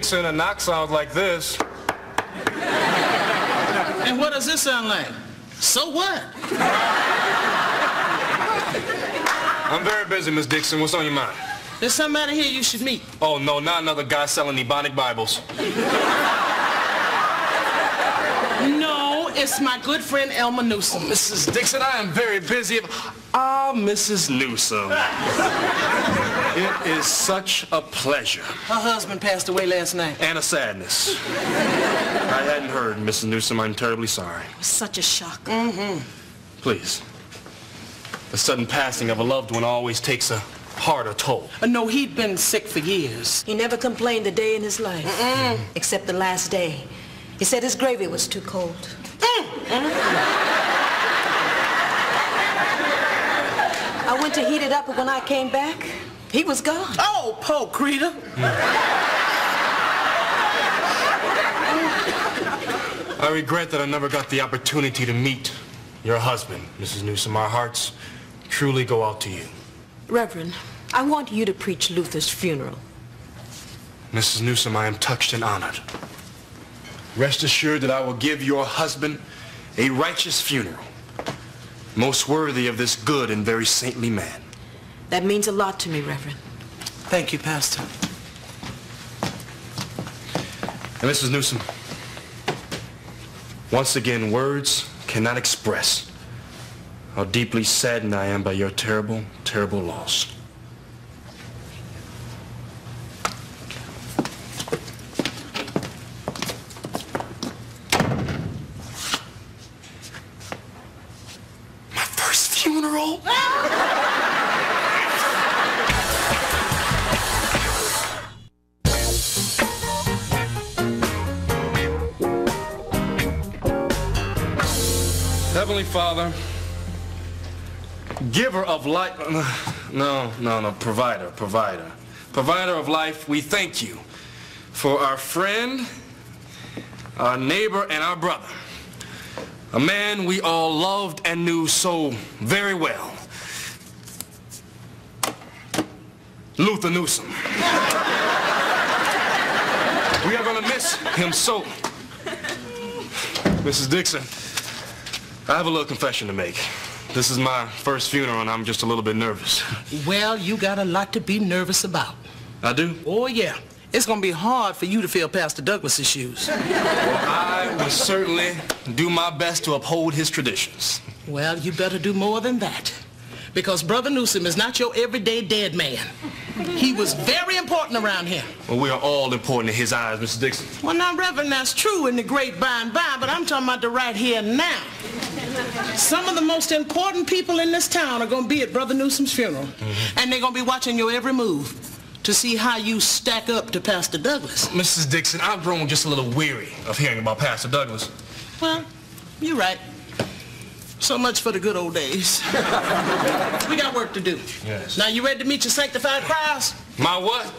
Dixon, a knock sounds like this. And what does this sound like? So what? I'm very busy, Miss Dixon. What's on your mind? There's somebody here you should meet. Oh, no, not another guy selling Ebonic Bibles. No, it's my good friend Elma Newsom. Mrs. Dixon, I am very busy. Ah, Mrs. Newsom. It is such a pleasure. Her husband passed away last night. And a sadness. I hadn't heard, Mrs. Newsom. I'm terribly sorry. It was such a shock. Mm-hmm. Please. The sudden passing of a loved one always takes a harder toll. Uh, no, he'd been sick for years. He never complained a day in his life. Mm-mm. Except the last day. He said his gravy was too cold. I went to heat it up, but when I came back, he was gone. Oh, Poe Creta. I regret that I never got the opportunity to meet your husband, Mrs. Newsom. Our hearts truly go out to you. Reverend, I want you to preach Luther's funeral. Mrs. Newsom, I am touched and honored. Rest assured that I will give your husband a righteous funeral, most worthy of this good and very saintly man. That means a lot to me, Reverend. Thank you, Pastor. And Mrs. Newsom, once again, words cannot express how deeply saddened I am by your terrible, terrible loss. My first funeral? Heavenly Father, giver of life, no, no, no, provider, provider, provider of life, we thank you for our friend, our neighbor, and our brother. A man we all loved and knew so very well. Luther Newsom. we are going to miss him so. Mrs. Dixon, I have a little confession to make. This is my first funeral and I'm just a little bit nervous. Well, you got a lot to be nervous about. I do? Oh, yeah. It's going to be hard for you to fill Pastor Douglas's shoes. Well, I will certainly do my best to uphold his traditions. Well, you better do more than that. Because Brother Newsom is not your everyday dead man. He was very important around here. Well, we are all important in his eyes, Mr. Dixon. Well, now, Reverend, that's true in the great by and by, but I'm talking about the right here and now. Some of the most important people in this town are going to be at Brother Newsom's funeral. Mm-hmm. And they're going to be watching your every move to see how you stack up to Pastor Douglas. Mrs. Dixon, I've grown just a little weary of hearing about Pastor Douglas. Well, you're right. So much for the good old days. we got work to do. Yes. Now, you ready to meet your sanctified crowds? My what?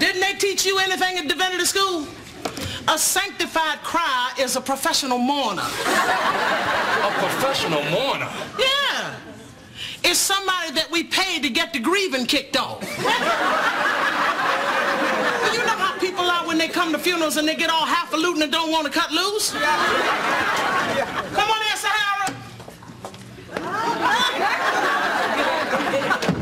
Didn't they teach you anything at divinity school? A sanctified cry is a professional mourner. A professional mourner. Yeah. It's somebody that we paid to get the grieving kicked off. you know how people are when they come to funerals and they get all highfalutin and don't want to cut loose? Come on here, Sahara.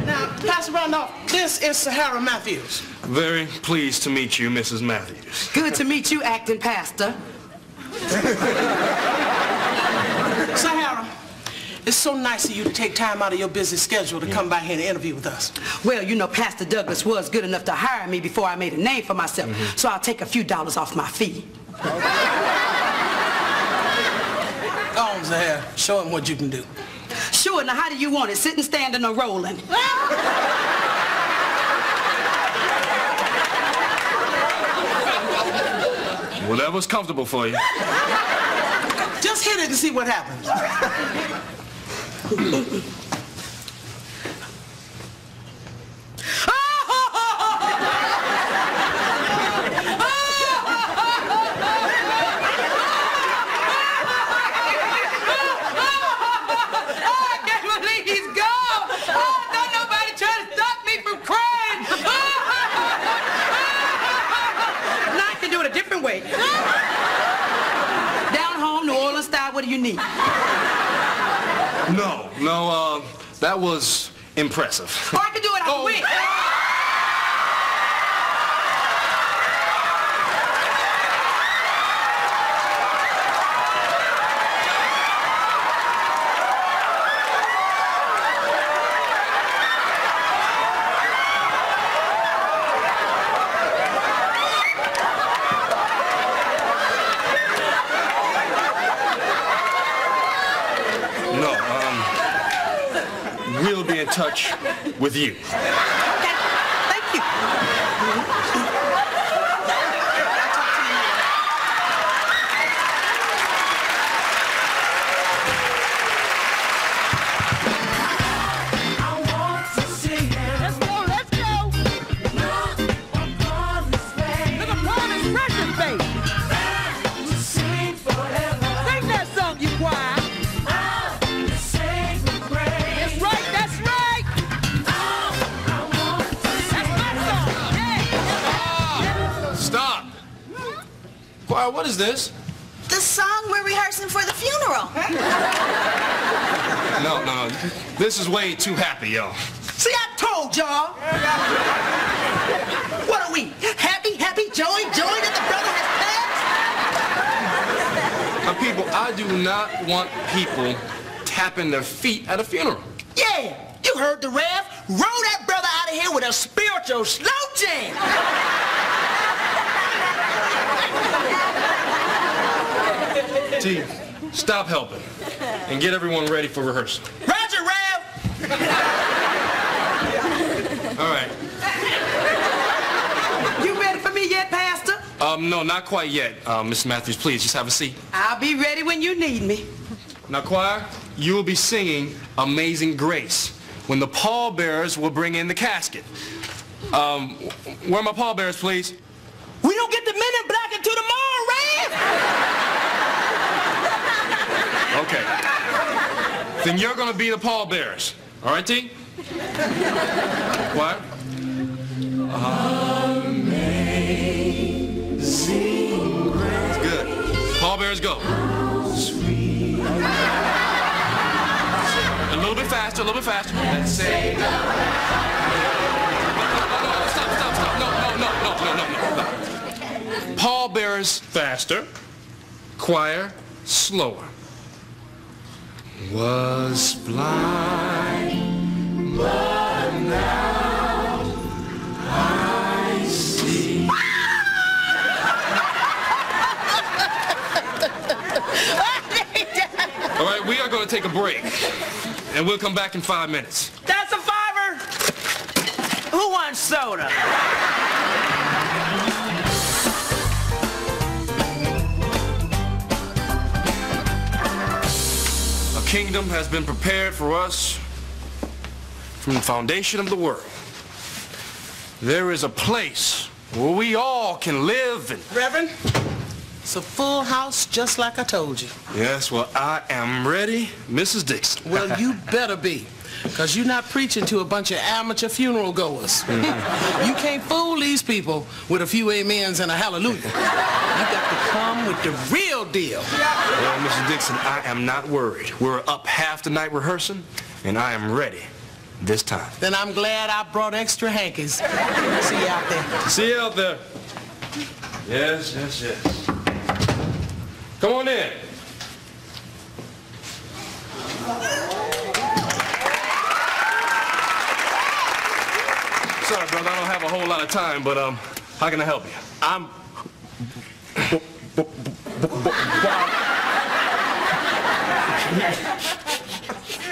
now, Pastor Randolph, this is Sahara Matthews. Very pleased to meet you, Mrs. Matthews. Good to meet you, acting pastor. Sahara, it's so nice of you to take time out of your busy schedule to come by here and interview with us. Well, you know, Pastor Douglas was good enough to hire me before I made a name for myself, mm-hmm. so I'll take a few dollars off my fee. Go on, Sahara. Show him what you can do. Sure, now how do you want it? Sitting, standing, or rolling? Whatever's comfortable for you. Just hit it and see what happens. I can't believe he's gone! Oh, don't nobody try to stop me from crying! great. Down home, New Orleans style, what do you need? No, no, uh, that was impressive. Or I can do it, I Oh. win. No, um, we'll be in touch with you. Choir, what is this? The song we're rehearsing for the funeral. No, no, no. this is way too happy, y'all. See, I told y'all. What are we? Happy, happy, joy, joy that the brother has passed? Now, people, I do not want people tapping their feet at a funeral. Yeah, you heard the rev. Roll that brother out of here with a spiritual slow jam. T, stop helping and get everyone ready for rehearsal. Roger, Rev. All right. You ready for me yet, Pastor? Um, no, not quite yet. Uh, Miss Matthews, please, just have a seat. I'll be ready when you need me. Now, choir, you will be singing Amazing Grace when the pallbearers will bring in the casket. Um, where are my pallbearers, please? We don't get the Okay. then you're going to be the pallbearers. All right, T? What? Amazing grace. Good. Pallbearers, go. A little bit faster, a little bit faster. Let's say no. Pallbearers, faster. Choir, slower was blind, but now I see. All right, we are going to take a break, and we'll come back in five minutes. That's a fiver. Who wants soda? Kingdom has been prepared for us from the foundation of the world. There is a place where we all can live and Reverend, it's a full house just like I told you. Yes, well, I am ready, Mrs. Dixon. Well, you better be. Because you're not preaching to a bunch of amateur funeral goers. you can't fool these people with a few amens and a hallelujah. You got to come with the real deal. Well, Mrs. Dixon, I am not worried. We're up half the night rehearsing, and I am ready this time. Then I'm glad I brought extra hankies. See you out there. See you out there. Yes, yes, yes. Come on in. Sorry, brother, I don't have a whole lot of time, but um, how can I help you? I'm.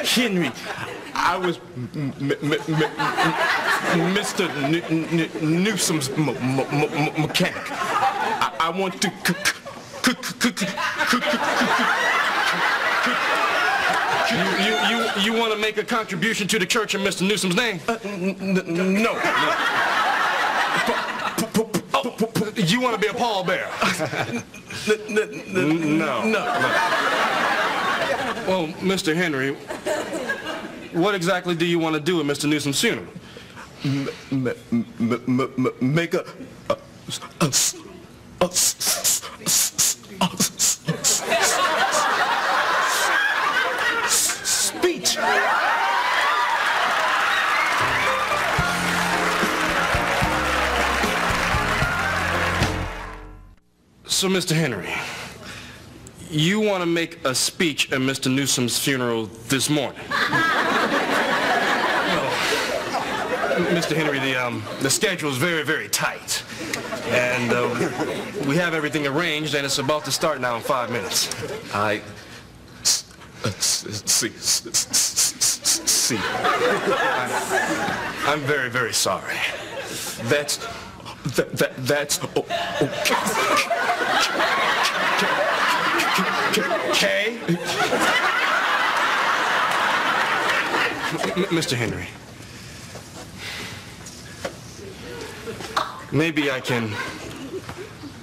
Henry, I was Mr. Newsom's m- m- m- mechanic. I, want to. You, you, you, you want to make a contribution to the church in Mr. Newsom's name? No. Oh, you want to be a pallbearer? no. No. Well, Mr. Henry, what exactly do you want to do at Mr. Newsom's funeral? M- m- m- m- m- Make a... speech. So, Mr. Henry, you want to make a speech at Mr. Newsom's funeral this morning? well, Mr. Henry, the, um, the schedule is very, very tight. And uh, we have everything arranged, and it's about to start now in five minutes. I uh, see, see. I'm very, very sorry. That's that, that that's okay. Mr. Henry, maybe I can,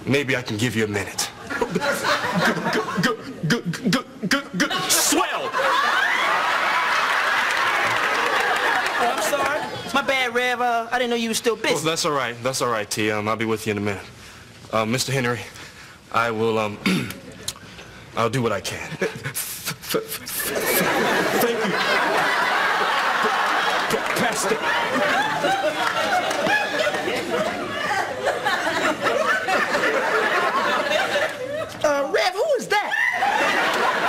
maybe I can give you a minute. Good, good, good, good, good. Swell. Oh, I'm sorry. My bad, Rev. Uh, I didn't know you were still busy. that's all right. That's all right, T. Um, I'll be with you in a minute. Uh, Mr. Henry, I will, um, I'll do what I can. Thank you, Pastor. Uh, Rev, who is that?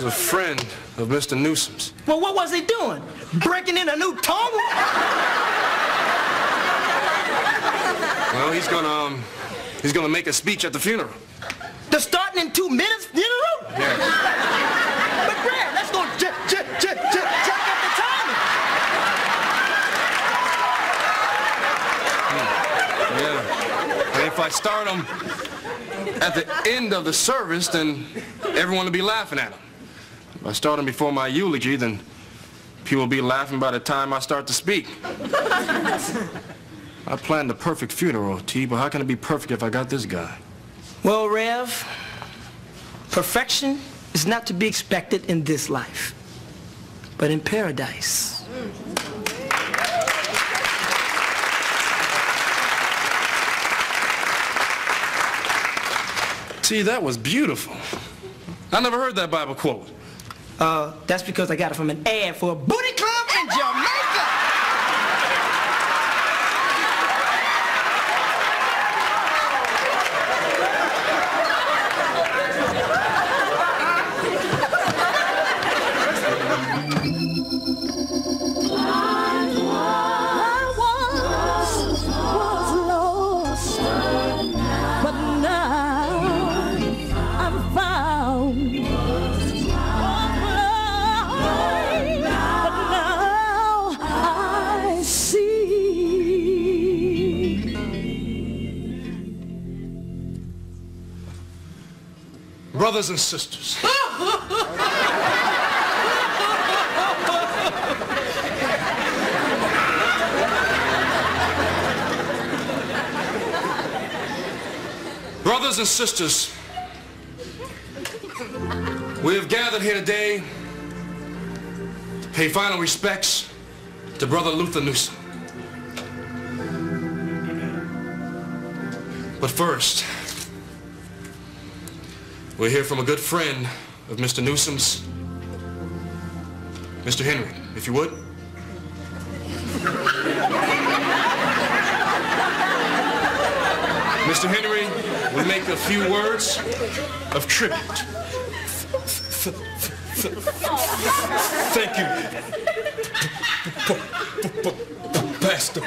There's a friend of Mr. Newsom's. Well, what was he doing? Breaking in a new tongue? Well, he's gonna, um, he's gonna make a speech at the funeral. The starting in two minutes funeral? Yeah. But let's go check, check, check, check, check out the timing. Yeah. And if I start him at the end of the service, then everyone will be laughing at him. If I start him before my eulogy, then people will be laughing by the time I start to speak. I planned the perfect funeral, T, but how can it be perfect if I got this guy? Well, Rev, perfection is not to be expected in this life, but in paradise. See, that was beautiful. I never heard that Bible quote. Uh, that's because I got it from an ad for a booty Brothers and sisters. Brothers and sisters, we have gathered here today to pay final respects to Brother Luther Newsom. But first, We'll hear from a good friend of Mr. Newsom's, Mr. Henry, if you would. Mr. Henry will make a few words of tribute. Thank you, Pastor.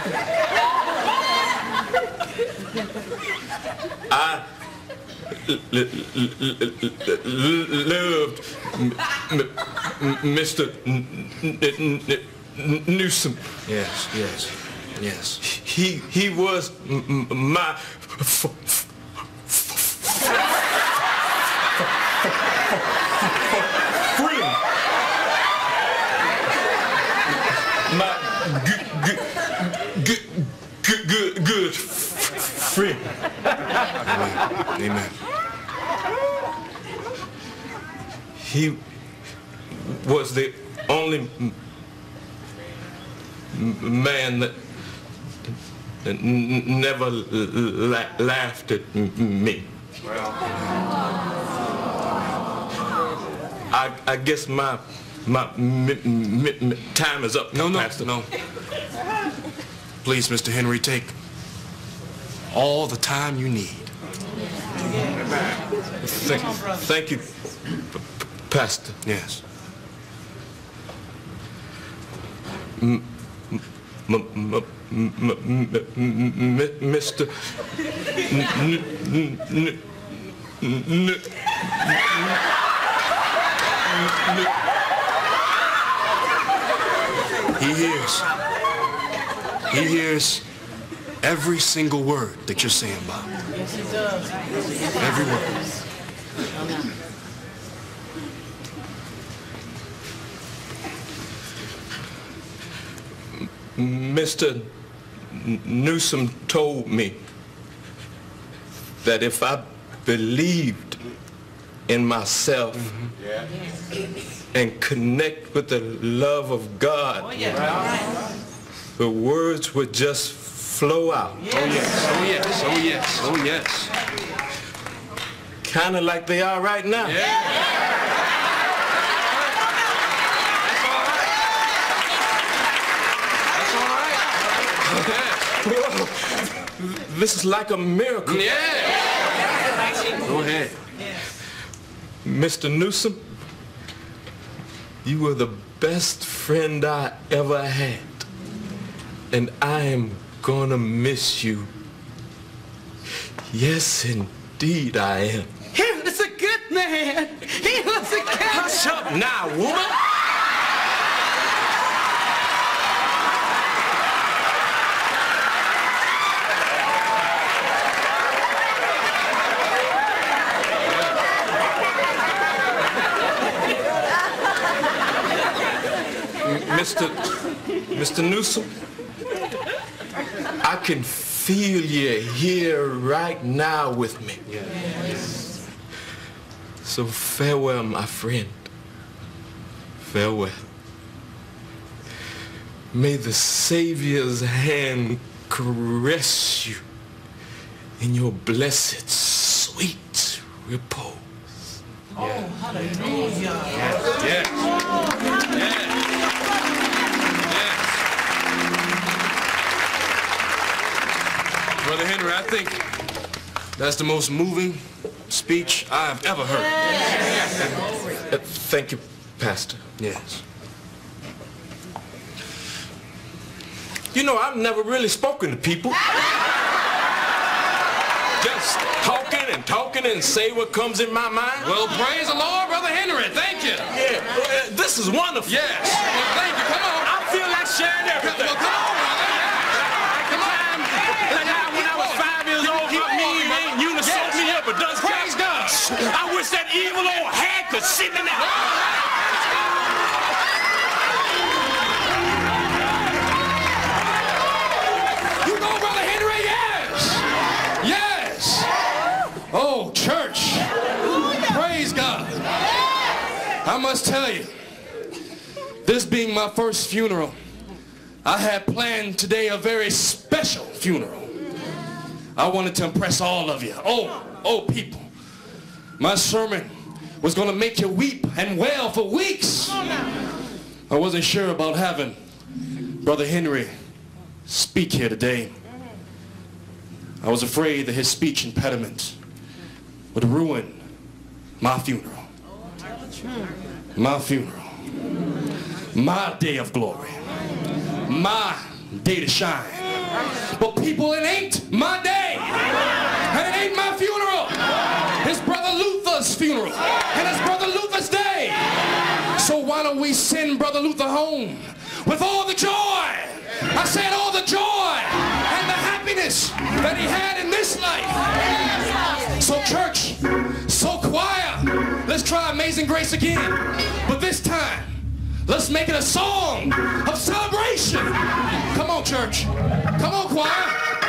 I loved Mr. Newsom. Yes, yes, yes. He he was my friend. My good good good good good good f- friend. Amen. He was the only man that that n- n- never la- laughed at me. I, I guess my my time is up. No, no, Pastor. no. Please, Mr. Henry, take all the time you need. Thank, thank you, Pastor. Yes. M- Mr. He hears. He hears every single word that you're saying, Bob. Yes, he does. Every word. Mr. Newsom told me that if I believed in myself and connect with the love of God, oh, the words would just flow out. Oh, yes. Oh, yes. Oh, yes. Oh, yes. Kind of like they are right now. Whoa. This is like a miracle. Yeah. Go ahead. Mr. Newsom, you were the best friend I ever had. And I am gonna miss you. Yes, indeed I am. He was a good man. He was a good Hush up now, woman. Mr. Mr. Newsom, I can feel you here right now with me. Yes. So farewell, my friend. Farewell. May the Savior's hand caress you in your blessed, sweet repose. Oh, Yes. Yes. Brother Henry, I think that's the most moving speech I've ever heard. Uh, thank you, Pastor. Yes. You know, I've never really spoken to people. Just talking and talking and say what comes in my mind. Well, praise the Lord, Brother Henry. Thank you. Yeah, well, uh, this is wonderful. Yes. Well, thank you. Come on. I feel like sharing everything. Well, come on, brother. Come on. Like how when I was five years old, Keep my me going, and brother. you to Yes. soak me up a dust God. I wish that evil old hag could sit in there. You know, Brother Henry, yes. Yes. Oh, church. Praise God. I must tell you, this being my first funeral, I had planned today a very special funeral. I wanted to impress all of you. Oh, oh, people. My sermon was going to make you weep and wail for weeks. I wasn't sure about having Brother Henry speak here today. I was afraid that his speech impediment would ruin my funeral. My funeral. My day of glory. My day to shine. But people, it ain't my day. And it ain't my funeral. It's Brother Luther's funeral. And it's Brother Luther's day. So why don't we send Brother Luther home with all the joy I said all the joy and the happiness that he had in this life. So church, so choir, let's try Amazing Grace again. But this time, let's make it a song of celebration. Come on, church. Come on, choir.